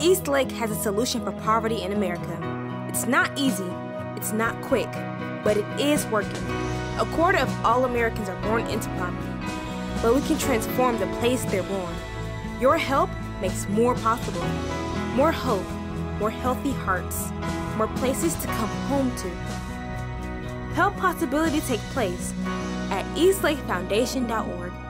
East Lake has a solution for poverty in America. It's not easy, it's not quick, but it is working. A quarter of all Americans are born into poverty, but we can transform the place they're born. Your help makes more possible. More hope, more healthy hearts, more places to come home to. Help possibility take place at eastlakefoundation.org.